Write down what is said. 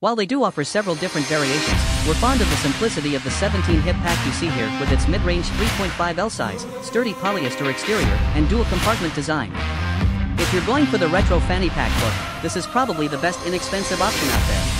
While they do offer several different variations, we're fond of the simplicity of the 17 hip pack you see here with its mid-range 3.5L size, sturdy polyester exterior, and dual compartment design. If you're going for the retro fanny pack look, this is probably the best inexpensive option out there.